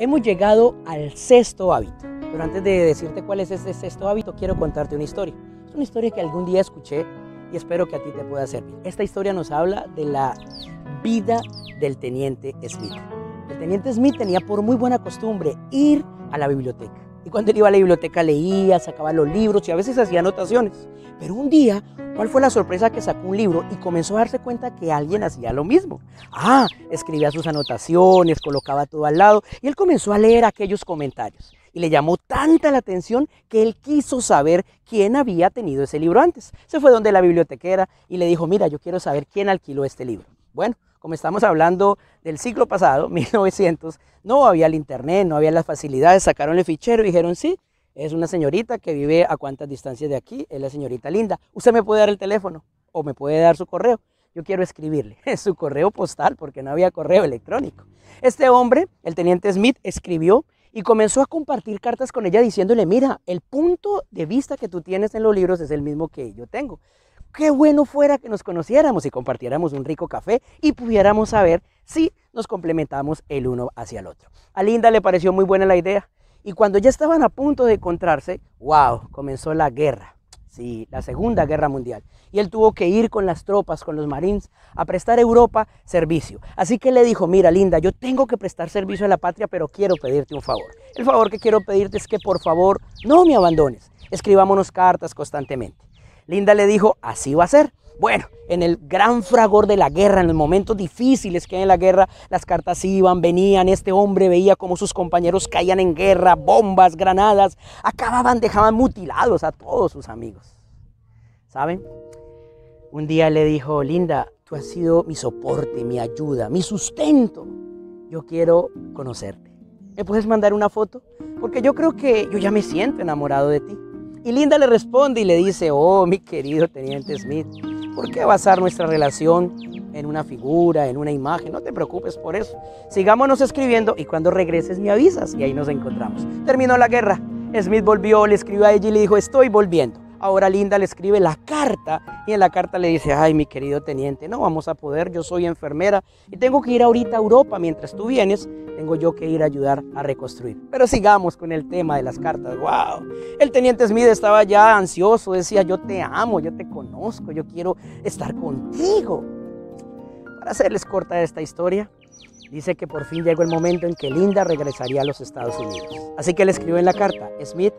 Hemos llegado al sexto hábito. Pero antes de decirte cuál es ese sexto hábito, quiero contarte una historia. Es una historia que algún día escuché y espero que a ti te pueda servir. Esta historia nos habla de la vida del teniente Smith. El teniente Smith tenía por muy buena costumbre ir a la biblioteca. Y cuando él iba a la biblioteca leía, sacaba los libros y a veces hacía anotaciones. Pero un día, ¿cuál fue la sorpresa que sacó un libro y comenzó a darse cuenta que alguien hacía lo mismo? Ah, escribía sus anotaciones, colocaba todo al lado y él comenzó a leer aquellos comentarios. Y le llamó tanta la atención que él quiso saber quién había tenido ese libro antes. Se fue donde la bibliotequera y le dijo, mira, yo quiero saber quién alquiló este libro. Bueno, como estamos hablando del siglo pasado, 1900, no había el internet, no había las facilidades, sacaron el fichero y dijeron, sí, es una señorita que vive a cuántas distancias de aquí, es la señorita Linda. Usted me puede dar el teléfono o me puede dar su correo. Yo quiero escribirle su correo postal porque no había correo electrónico. Este hombre, el teniente Smith, escribió y comenzó a compartir cartas con ella diciéndole, mira, el punto de vista que tú tienes en los libros es el mismo que yo tengo. Qué bueno fuera que nos conociéramos y compartiéramos un rico café y pudiéramos saber si nos complementamos el uno hacia el otro. A Linda le pareció muy buena la idea y cuando ya estaban a punto de encontrarse, wow, comenzó la guerra. Sí, la Segunda Guerra Mundial. Y él tuvo que ir con las tropas, con los marines, a prestar a Europa servicio. Así que le dijo, mira Linda, yo tengo que prestar servicio a la patria, pero quiero pedirte un favor. El favor que quiero pedirte es que por favor no me abandones. Escribámonos cartas constantemente. Linda le dijo, así va a ser. Bueno, en el gran fragor de la guerra, en los momentos difíciles que hay en la guerra, las cartas iban, venían, este hombre veía como sus compañeros caían en guerra, bombas, granadas, acababan, dejaban mutilados a todos sus amigos. ¿Saben? Un día le dijo, Linda, tú has sido mi soporte, mi ayuda, mi sustento. Yo quiero conocerte. ¿Me puedes mandar una foto? Porque yo creo que yo ya me siento enamorado de ti. Y Linda le responde y le dice, oh, mi querido teniente Smith, ¿por qué basar nuestra relación en una figura, en una imagen? No te preocupes por eso. Sigámonos escribiendo y cuando regreses me avisas y ahí nos encontramos. Terminó la guerra. Smith volvió, le escribió a ella y le dijo, estoy volviendo. Ahora Linda le escribe la carta y en la carta le dice, ay mi querido teniente, no vamos a poder, yo soy enfermera y tengo que ir ahorita a Europa mientras tú vienes, tengo yo que ir a ayudar a reconstruir. Pero sigamos con el tema de las cartas, wow. El teniente Smith estaba ya ansioso, decía, yo te amo, yo te conozco, yo quiero estar contigo. Para hacerles corta esta historia, dice que por fin llegó el momento en que Linda regresaría a los Estados Unidos. Así que le escribió en la carta, Smith,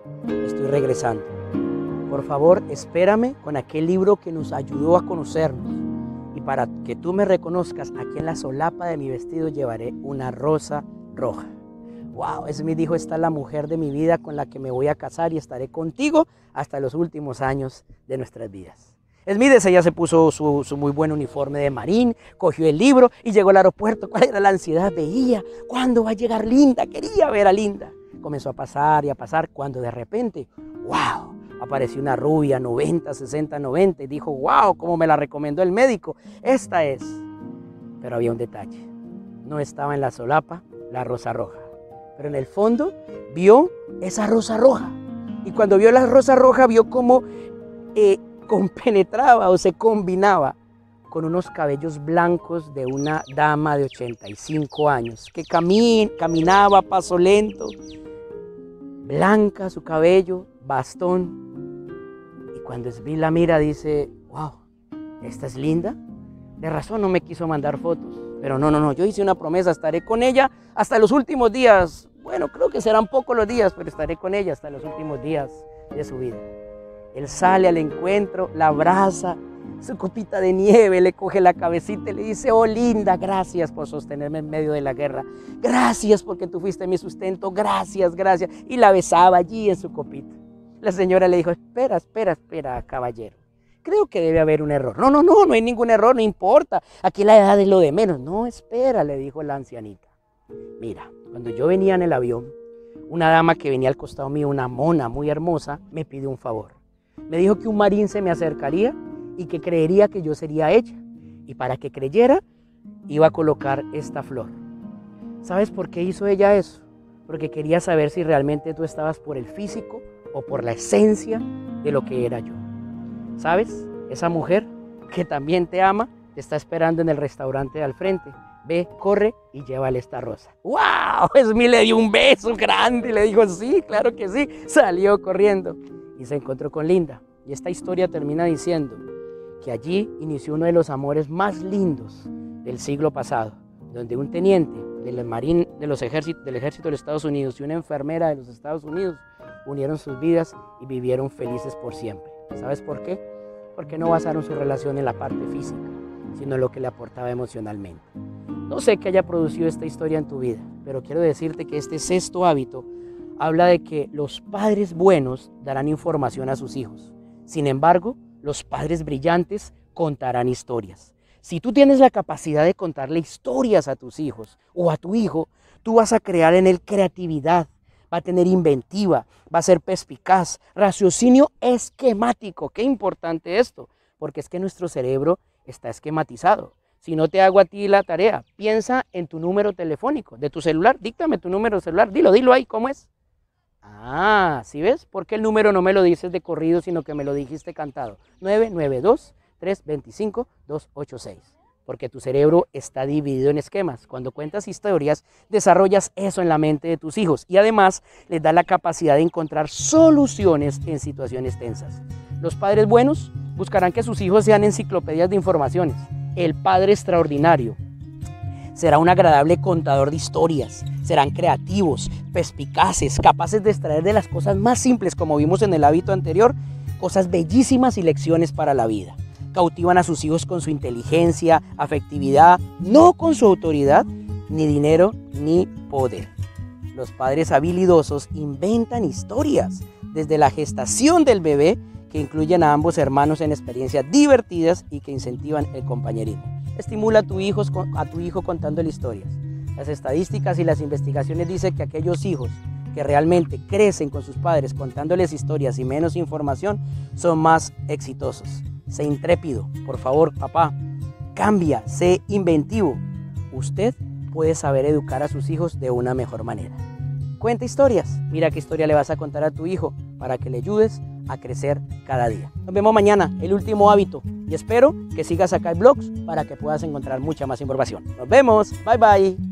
estoy regresando. Por favor, espérame con aquel libro que nos ayudó a conocernos. Y para que tú me reconozcas, aquí en la solapa de mi vestido llevaré una rosa roja. Wow, Smith dijo, esta es la mujer de mi vida con la que me voy a casar y estaré contigo hasta los últimos años de nuestras vidas. Smith ella se puso su, su, muy buen uniforme de marín, cogió el libro y llegó al aeropuerto. ¿Cuál era la ansiedad? Veía, ¿cuándo va a llegar Linda? Quería ver a Linda. Comenzó a pasar y a pasar cuando de repente, wow, apareció una rubia, 90, 60, 90, y dijo, wow, como me la recomendó el médico, esta es. Pero había un detalle, no estaba en la solapa la rosa roja, pero en el fondo vio esa rosa roja. Y cuando vio la rosa roja, vio cómo eh, compenetraba o se combinaba con unos cabellos blancos de una dama de 85 años, que caminaba a paso lento, blanca su cabello, bastón, cuando Smith la mira dice, wow, esta es linda. De razón no me quiso mandar fotos. Pero no, no, no, yo hice una promesa, estaré con ella hasta los últimos días. Bueno, creo que serán pocos los días, pero estaré con ella hasta los últimos días de su vida. Él sale al encuentro, la abraza, su copita de nieve, le coge la cabecita y le dice, oh linda, gracias por sostenerme en medio de la guerra. Gracias porque tú fuiste mi sustento, gracias, gracias. Y la besaba allí en su copita. La señora le dijo, espera, espera, espera, caballero. Creo que debe haber un error. No, no, no, no hay ningún error, no importa. Aquí la edad es lo de menos. No, espera, le dijo la ancianita. Mira, cuando yo venía en el avión, una dama que venía al costado mío, una mona muy hermosa, me pidió un favor. Me dijo que un marín se me acercaría y que creería que yo sería ella. Y para que creyera, iba a colocar esta flor. ¿Sabes por qué hizo ella eso? Porque quería saber si realmente tú estabas por el físico o por la esencia de lo que era yo. ¿Sabes? Esa mujer que también te ama te está esperando en el restaurante de al frente Ve, corre y llévale esta rosa. ¡Wow! Esmi le dio un beso grande y le dijo, sí, claro que sí. Salió corriendo y se encontró con Linda. Y esta historia termina diciendo que allí inició uno de los amores más lindos del siglo pasado, donde un teniente del, marín, de los ejércitos, del ejército de los Estados Unidos y una enfermera de los Estados Unidos unieron sus vidas y vivieron felices por siempre. ¿Sabes por qué? Porque no basaron su relación en la parte física, sino en lo que le aportaba emocionalmente. No sé qué haya producido esta historia en tu vida, pero quiero decirte que este sexto hábito habla de que los padres buenos darán información a sus hijos. Sin embargo, los padres brillantes contarán historias. Si tú tienes la capacidad de contarle historias a tus hijos o a tu hijo, tú vas a crear en él creatividad, va a tener inventiva, va a ser perspicaz, raciocinio esquemático. Qué importante esto, porque es que nuestro cerebro está esquematizado. Si no te hago a ti la tarea, piensa en tu número telefónico de tu celular, díctame tu número celular, dilo, dilo ahí, ¿cómo es? Ah, ¿sí ves? ¿Por qué el número no me lo dices de corrido, sino que me lo dijiste cantado? 992-325-286. Porque tu cerebro está dividido en esquemas. Cuando cuentas historias, desarrollas eso en la mente de tus hijos y además les da la capacidad de encontrar soluciones en situaciones tensas. Los padres buenos buscarán que sus hijos sean enciclopedias de informaciones. El padre extraordinario será un agradable contador de historias, serán creativos, perspicaces, capaces de extraer de las cosas más simples, como vimos en el hábito anterior, cosas bellísimas y lecciones para la vida. Cautivan a sus hijos con su inteligencia, afectividad, no con su autoridad, ni dinero, ni poder. Los padres habilidosos inventan historias desde la gestación del bebé que incluyen a ambos hermanos en experiencias divertidas y que incentivan el compañerismo. Estimula a tu hijo, a tu hijo contándole historias. Las estadísticas y las investigaciones dicen que aquellos hijos que realmente crecen con sus padres contándoles historias y menos información son más exitosos. Sé intrépido, por favor, papá. Cambia, sé inventivo. Usted puede saber educar a sus hijos de una mejor manera. Cuenta historias. Mira qué historia le vas a contar a tu hijo para que le ayudes a crecer cada día. Nos vemos mañana, el último hábito. Y espero que sigas acá en blogs para que puedas encontrar mucha más información. Nos vemos. Bye bye.